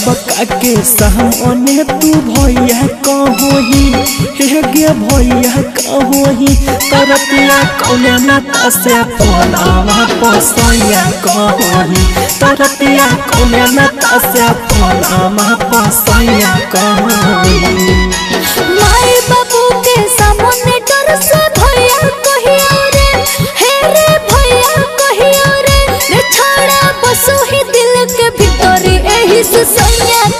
सबका के सामने तू भैया कहोही हे? गे भैया कहोही तरतिया कौने नाता से फलावा पसैया कहोही तरतिया कौने नाता से फलावा पसैया कहोही भीतरी एही से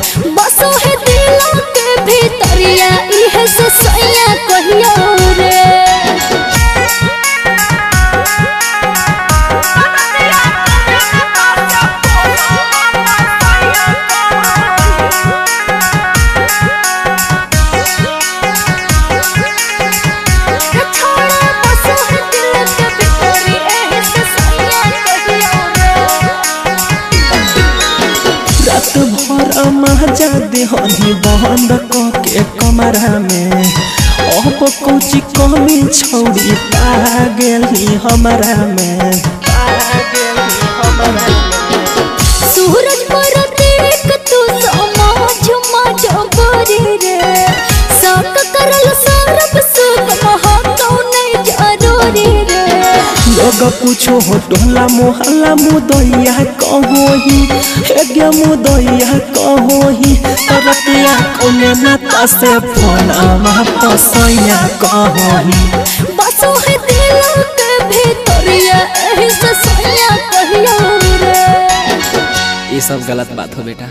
बसो है दिल भर मज़ा देहनी बंद के कमरा में। अब कुछ कमी छौड़ी पा हमरा में। सूरज पर देख तू समाज मजबूरी रे। शौक करल सौरभ सुख महा कौने ज़रूरी रे। लोग पूछो हो टोला मोहल्ला मुदैया कहोही हे मुदैया कहोही तरतिया कौने नाता से फोनावा पसैया कहोही। बसो है दिल के भीतरिया एही से सैया कहियो रे। ये सब गलत बात हो बेटा।